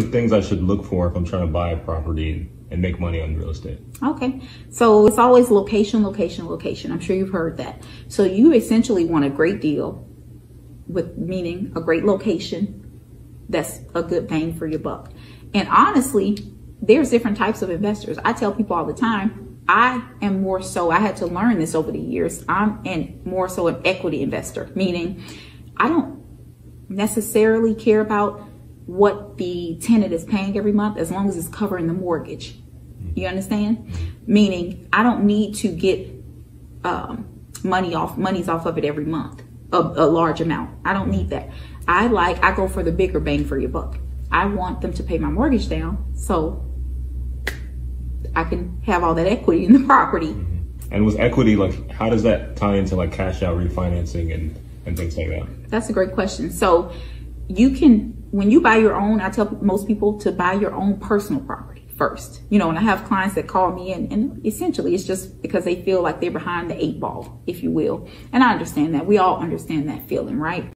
Things I should look for if I'm trying to buy a property and make money on real estate. Okay, so it's always location, location, location. I'm sure you've heard that. So you essentially want a great deal, with meaning a great location that's a good bang for your buck. And honestly, there's different types of investors. I tell people all the time, I am more so, I had to learn this over the years. I'm and more so an equity investor, meaning I don't necessarily care about what the tenant is paying every month as long as it's covering the mortgage. You understand? Meaning I don't need to get um, money off, money's off of it every month, a, a large amount. I don't need that. I like, I go for the bigger bang for your buck. I want them to pay my mortgage down so I can have all that equity in the property. And with equity, like how does that tie into like cash out refinancing and, and things like that? That's a great question. So you can, when you buy your own, I tell most people to buy your own personal property first. You know, and I have clients that call me and, and essentially it's just because they feel like they're behind the eight ball, if you will. And I understand that. We all understand that feeling, right?